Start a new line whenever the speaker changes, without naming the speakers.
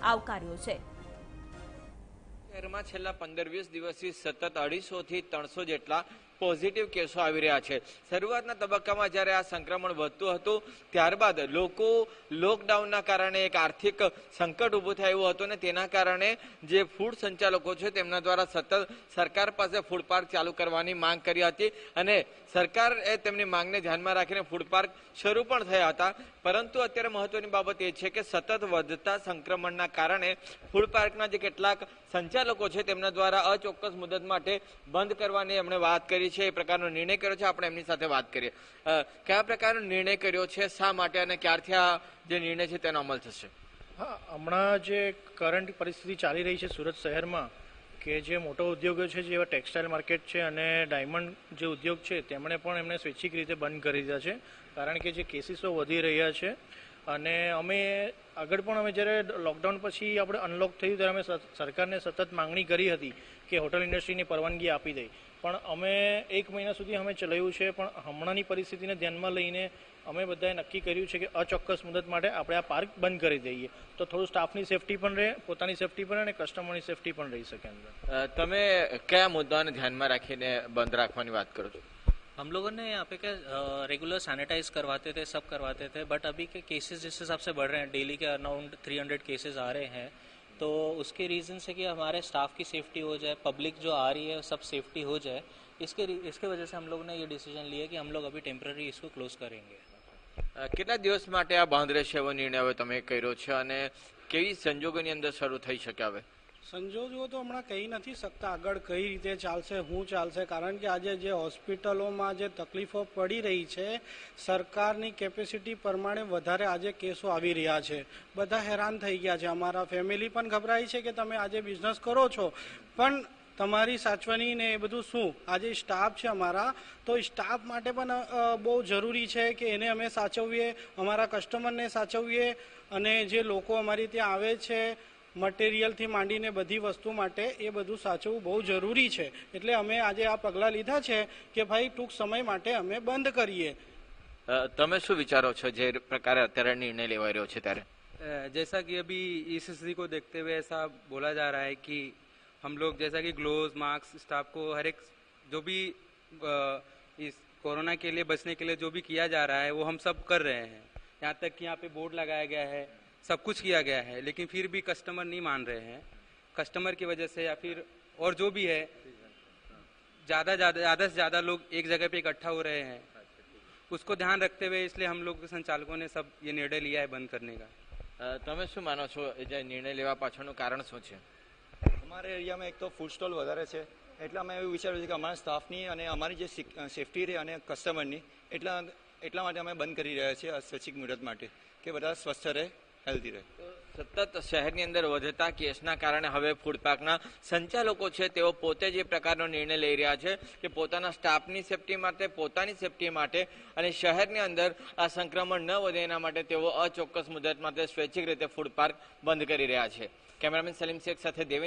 આવકાર્યો છે.
શહેરમાં છેલ્લા પંદર વીસ દિવસથી સતત અઢીસો થી ત્રણસો જેટલા પોઝિટિવ કેસો આવી રહ્યા છે. શરૂઆતના તબક્કામાં જ્યારે આ સંક્રમણ વધતું હતું, ત્યારબાદ લોકો લોકડાઉનના કારણે એક આર્થિક સંકટ ઊભું થયું હતું અને તેના કારણે જે ફૂડ સંચાલકો છે તેમના દ્વારા સતત સરકાર પાસે ફૂડ પાર્ક ચાલુ કરવાની માંગ કરી હતી અને સરકારે તેમની માંગને ધ્યાનમાં રાખીને ફૂડ પાર્ક શરૂ પણ થયા હતા. પરંતુ અત્યારે મહત્વની બાબત એ છે કે સતત વધતા સંક્રમણના કારણે ફૂડ પાર્કના જે કેટલાક સંચાલકો છે તેમના દ્વારા અચોક્કસ મુદત માટે બંધ કરવાની એમણે વાત કરી છે એ પ્રકારનો નિર્ણય કર્યો છે, આપણે એમની સાથે વાત કરીએ. કયા પ્રકારનો નિર્ણય કર્યો છે, શા માટે અને ક્યારથી આ જે નિર્ણય છે તેનો અમલ થશે?
હા, હમણાં જે કરંટ પરિસ્થિતિ ચાલી રહી છે સુરત શહેરમાં, કે જે મોટો ઉદ્યોગો છે, જેવા ટેક્સટાઇલ માર્કેટ છે અને ડાયમંડ જે ઉદ્યોગ છે, તેમણે પણ એમને સ્વૈચ્છિક રીતે બંધ કરી દીધા છે. કારણ કે જે કેસીસો વધી રહ્યા છે અને અમે આગળ પણ અમે જ્યારે લોકડાઉન પછી આપણે અનલોક થયું ત્યારે અમે સરકારને સતત માંગણી કરી હતી કે હોટલ ઇન્ડસ્ટ્રીની પરવાનગી આપી દે. પણ અમે એક મહિના સુધી અમે ચલાવ્યું છે પણ હમણાંની પરિસ્થિતિને ધ્યાનમાં લઈને અમે બધાએ નક્કી કર્યું છે કે અચોક્કસ મુદત માટે આપણે આ પાર્ક બંધ કરી દઈએ તો થોડું સ્ટાફની સેફટી પણ રહે પોતાની સેફટી પણ રહે અને કસ્ટમરની સેફટી પણ રહી શકે અંદર
અ, તમે કયા મુદ્દાને ધ્યાનમાં રાખીને બંધ રાખવાની વાત કરો છો
हम लोगों ने यहाँ पे क्या रेगुलर सैनिटाइज करवाते थे सब करवाते थे बट अभी के केसेस जिस हिसाब से बढ़ रहे हैं डेली के अराउंड 300 केसेस आ रहे हैं तो उसके रीज़न से कि हमारे स्टाफ की सेफ्टी हो जाए पब्लिक जो आ रही है सब सेफ्टी हो जाए इसके इसके वजह से हम लोग ने ये डिसीजन लिया कि हम लोग अभी टेम्प्ररी इसको क्लोज करेंगे
અ, કેટલા દિવસ માટે આ બંધ રહેશે એવો નિર્ણય હવે તમે કર્યો છે અને કેવી સંજોગોની અંદર શરૂ થઈ શકે હવે
સંજોગો તો હમણાં કહી નથી શકતા આગળ કઈ રીતે ચાલશે શું ચાલશે. કારણ કે આજે જે હોસ્પિટલોમાં જે તકલીફો પડી રહી છે, સરકારની કેપેસિટી પ્રમાણે વધારે આજે કેસો આવી રહ્યા છે. બધા હેરાન થઈ ગયા છે. અમારા ફેમિલી પણ ગભરાય છે કે તમે આજે બિઝનેસ કરો છો. પણ તમારી સાચવણી ને એ બધું શું? આજે સ્ટાફ છે અમારા. તો સ્ટાફ માટે પણ બહુ જરૂરી છે કે એને અમે સાચવીએ, અમારા કસ્ટમરને સાચવીએ અને જે લોકો અમારી ત્યાં આવે છે મટીરિયલથી માંડીને બધી વસ્તુ માટે એ બધું સાચવવું બહુ જરૂરી છે એટલે અમે આજે આ પગલાં લીધા છે કે ભાઈ ટૂંક સમય માટે અમે બંધ કરીએ
અ, તમે શું વિચારો છો જે પ્રકારે અત્યારે નિર્ણય લેવાઈ રહ્યો છે ત્યારે
अ, जैसा कि अभी इस स्थिति को देखते हुए ऐसा बोला जा रहा है कि हम लोग जैसा कि ग्लोव्स मास्क स्टाफ को हर एक जो भी अ, इस कोरोना के लिए बचने के लिए जो भी किया जा रहा है वो हम सब कर रहे हैं यहाँ तक कि यहाँ पे बोर्ड लगाया गया है सब कुछ किया गया है लेकिन फिर भी कस्टमर नहीं मान रहे हैं कस्टमर की वजह से या फिर और जो भी है ज़्यादा ज़्यादा ज़्यादा से ज़्यादा लोग एक जगह पे इकट्ठा हो रहे हैं उसको ध्यान रखते हुए इसलिए हम लोग संचालकों ने सब ये निर्णय लिया है बंद करने का
અ, તમે શું માનો છો એ જે નિર્ણય લેવા પાછળનું કારણ શું છે
અમારા એરિયામાં એક તો ફૂડ સ્ટોલ વધારે છે એટલે અમે એવું વિચાર્યું છે કે અમારા સ્ટાફની અને અમારી જે સિક- સેફટી રહે અને કસ્ટમરની એટલા એટલા માટે અમે બંધ કરી રહ્યા છીએ આ સ્વૈચ્છિક મુદત માટે કે બધા સ્વસ્થ રહે હેલ્ધી રહે.
સતત શહેરની અંદર વધતા કેસના કારણે હવે ફૂડ પાર્કના સંચાલકો છે, તેઓ પોતે જે પ્રકારનો નિર્ણય લઈ રહ્યા છે કે પોતાના સ્ટાફની સેફટી માટે, પોતાની સેફટી માટે અને શહેરની અંદર આ સંક્રમણ ન વધે એના માટે તેઓ અચોક્કસ મુદત માટે સ્વૈચ્છિક રીતે ફૂડ બંધ કરી રહ્યા છે. કેમેરામેન સલીમ શેખ સાથે દેવેન